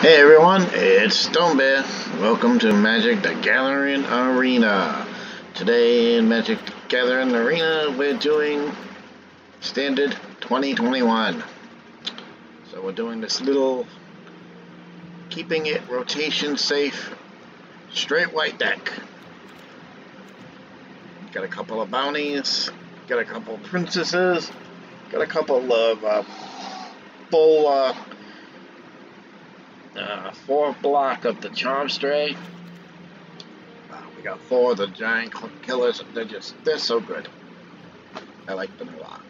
Hey everyone, it's Stone Bear. Welcome to Magic the Gathering Arena. Today in Magic the Gathering Arena, we're doing Standard 2021. So we're doing this little keeping it rotation safe straight white deck. Got a couple of bounties, got a couple princesses, got a couple of uh, full uh, uh, four block of the Charmed Stray. Uh, we got four of the Giant Killers. They're just, they're so good. I like them a lot.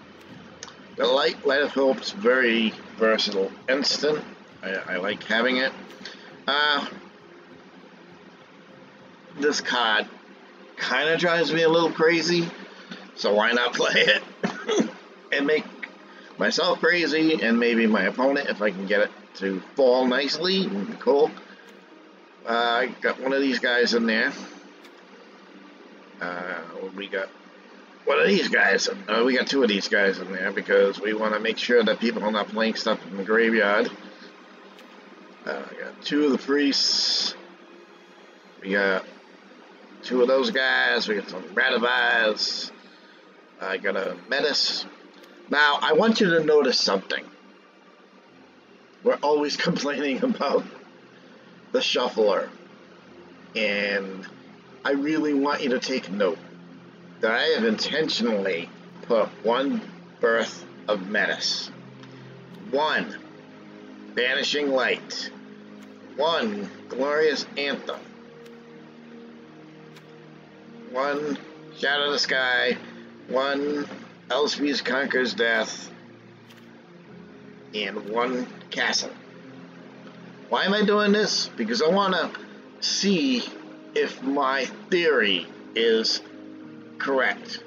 The Light of Hope's very versatile instant. I, I like having it. Uh, this card kind of drives me a little crazy, so why not play it and make myself crazy and maybe my opponent if I can get it to fall nicely and cool. Uh, I got one of these guys in there. Uh, we got one of these guys. Uh, we got two of these guys in there because we want to make sure that people are not playing stuff in the graveyard. Uh, I got two of the priests. We got two of those guys. We got some Radivaz. I got a Menace. Now, I want you to notice something. We're always complaining about the shuffler. And I really want you to take note that I have intentionally put one Birth of Meletis, one Banishing Light, one Glorious Anthem, one Shadow of the Sky, one Elspeth Conquers Death, and one Castle. Why am I doing this? Because I want to see if my theory is correct.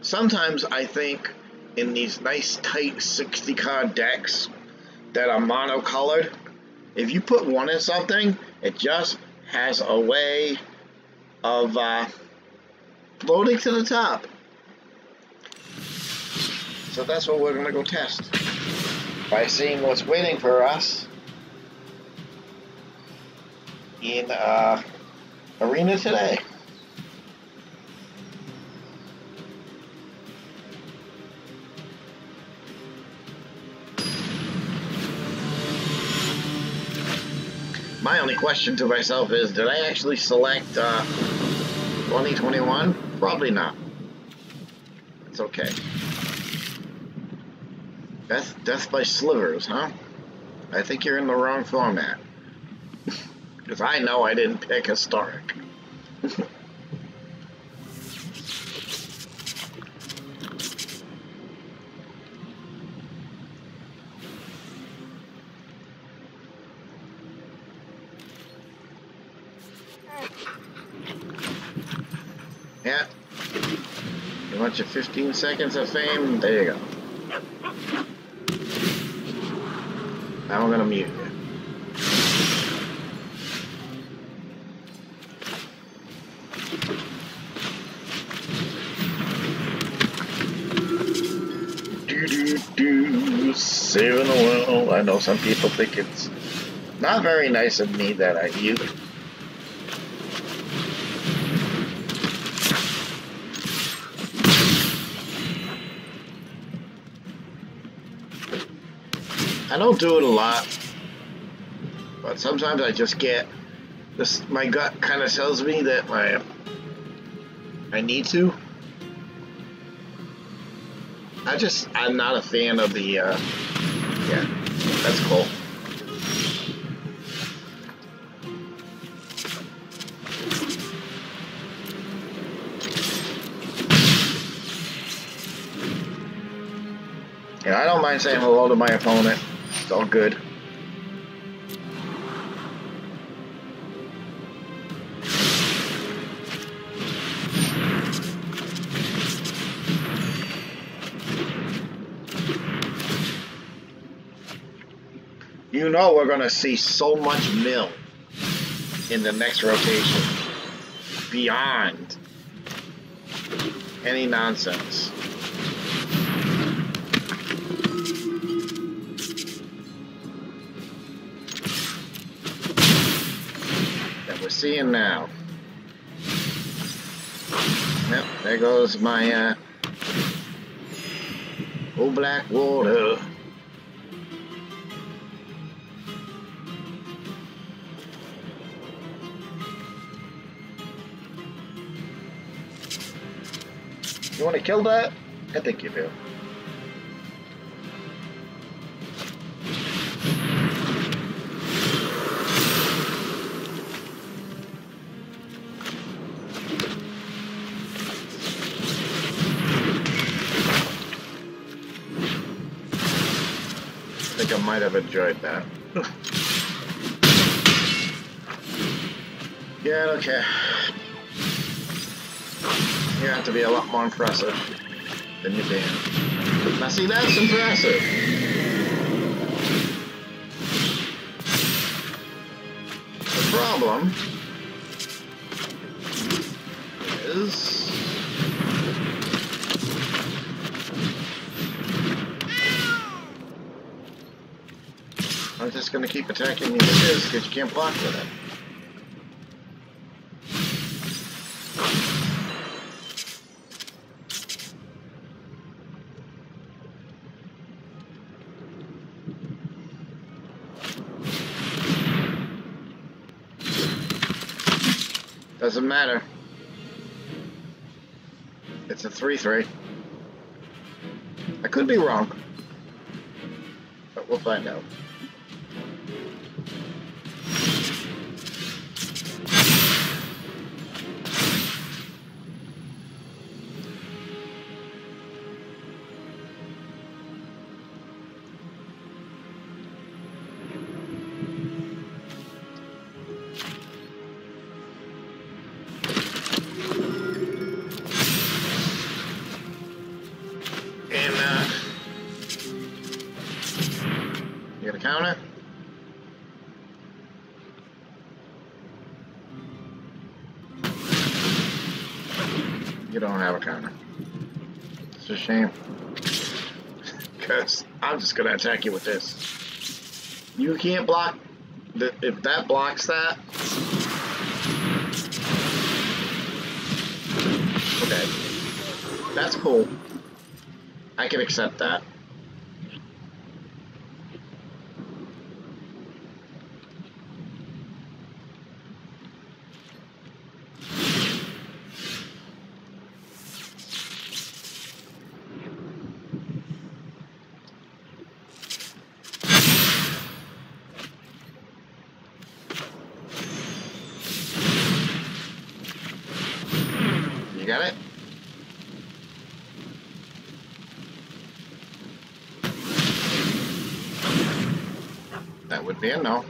Sometimes I think in these nice tight 60 card decks that are monocolored, if you put one in something, it just has a way of uh, floating to the top. So that's what we're going to go test by seeing what's waiting for us in uh, Arena today. My only question to myself is, did I actually select uh, 2021? Probably not. It's okay. Death, death by slivers, huh? I think you're in the wrong format. Because I know I didn't pick historic. yeah. You want your 15 seconds of fame? There you go. Now I'm gonna mute you. Saving the world. I know some people think it's not very nice of me that I use. I don't do it a lot, but sometimes I just get this. My gut kind of tells me that my I need to. I just I'm not a fan of the. Uh, yeah, that's cool. Yeah, I don't mind saying hello to my opponent. It's all good. You know we're going to see so much mill in the next rotation. Beyond any nonsense. Seeing now. Yep, there goes my uh, old black water. You want to kill that? I think you do. Might have enjoyed that. yeah, okay. You have to be a lot more impressive than you can. Now see, that's impressive. The problem is... I'm just gonna keep attacking you with this because you can't block with it. Doesn't matter. It's a 3-3. I could be wrong. But we'll find out. Gonna count it? You don't have a counter. It's a shame. Because I'm just gonna attack you with this. You can't block. The, if that blocks that. Okay. That's cool. I can accept that. You got it? That would be a no.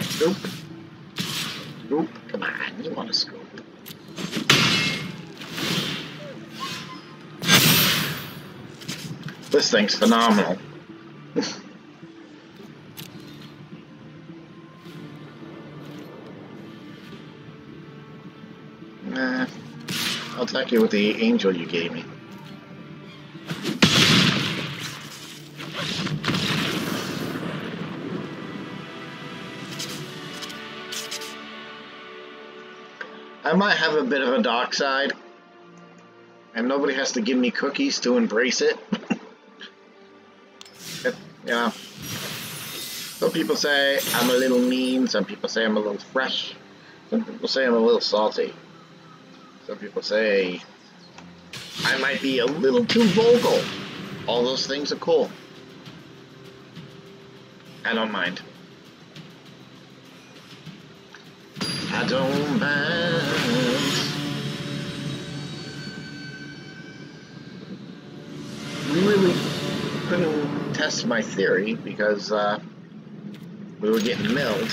Scoop. This thing's phenomenal. nah, I'll attack you with the angel you gave me. I might have a bit of a dark side, and nobody has to give me cookies to embrace it. know, some people say I'm a little mean, some people say I'm a little fresh, some people say I'm a little salty, some people say I might be a little too vocal. All those things are cool. I don't mind. I don't mind. Test my theory because uh, we were getting milled.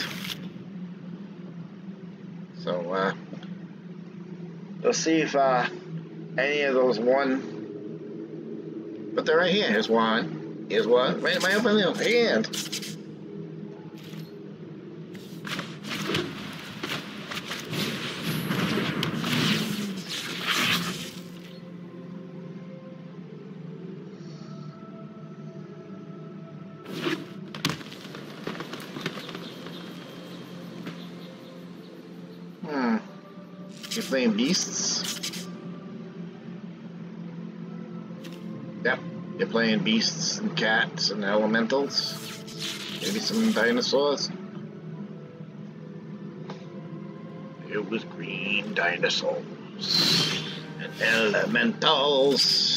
So uh, let's see if uh, any of those one. But they're right here. Here's one. Here's one. Right in my open hand. You're playing beasts? Yep. You're playing beasts and cats and elementals. Maybe some dinosaurs. It was green dinosaurs and elementals.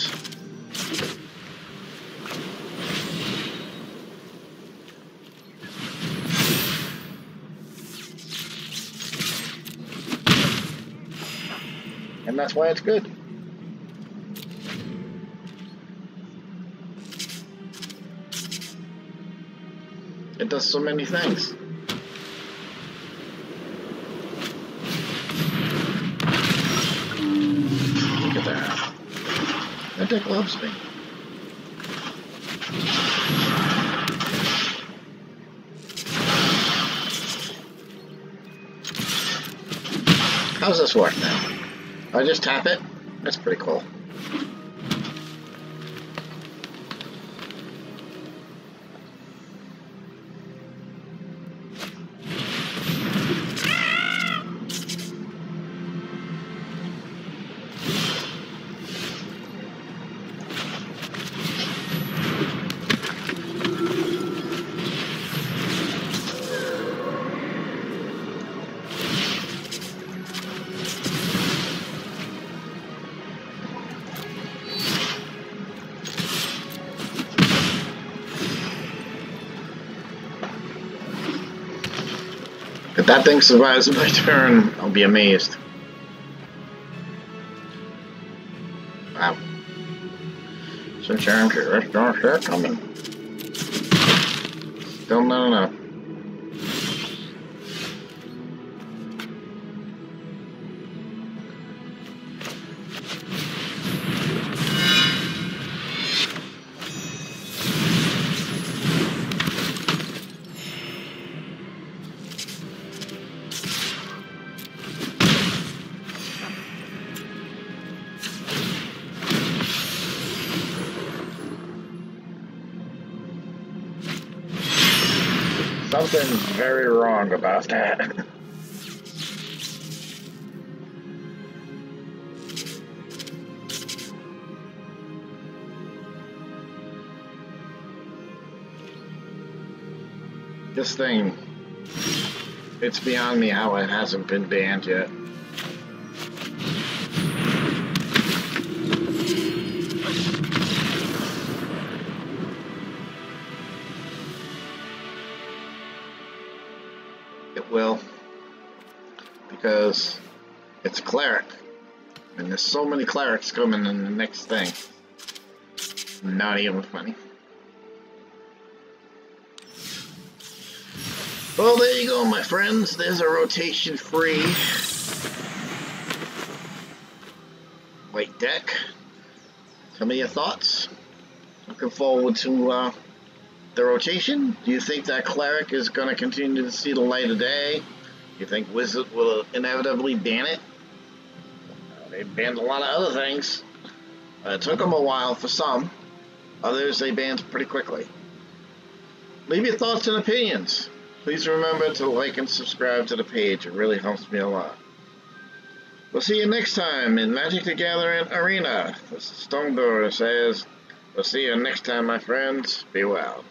And that's why it's good. It does so many things. Look at that. That dick loves me. How's this work now? I just tap it? That's pretty cool. If that thing survives my turn, I'll be amazed. Wow. Some charms at restaurants are coming. Still not enough. Something's very wrong about that. This thing, it's beyond me how it hasn't been banned yet. So many clerics coming in the next thing. Not even funny. Well, there you go, my friends. There's a rotation free white deck. Tell me your thoughts. Looking forward to uh, the rotation. Do you think that cleric is going to continue to see the light of day? Do you think wizard will inevitably ban it? They banned a lot of other things. Uh, it took them a while for some. Others they banned pretty quickly. Leave your thoughts and opinions. Please remember to like and subscribe to the page. It really helps me a lot. We'll see you next time in Magic the Gathering Arena. This is Stone Bear says, we'll see you next time, my friends. Be well.